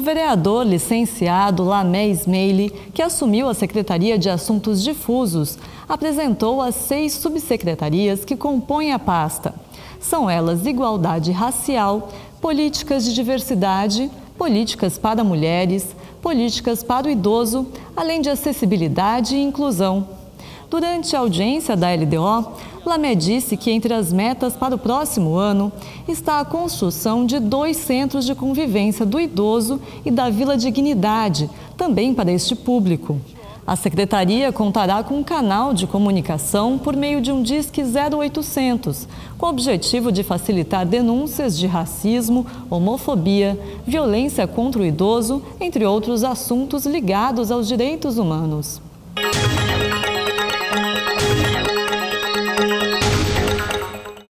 vereador licenciado Lamé Ismaili, que assumiu a Secretaria de Assuntos Difusos, apresentou as seis subsecretarias que compõem a pasta. São elas igualdade racial, políticas de diversidade, políticas para mulheres, políticas para o idoso, além de acessibilidade e inclusão. Durante a audiência da LDO, Lamé disse que entre as metas para o próximo ano está a construção de dois centros de convivência do idoso e da Vila Dignidade, também para este público. A secretaria contará com um canal de comunicação por meio de um Disque 0800, com o objetivo de facilitar denúncias de racismo, homofobia, violência contra o idoso, entre outros assuntos ligados aos direitos humanos.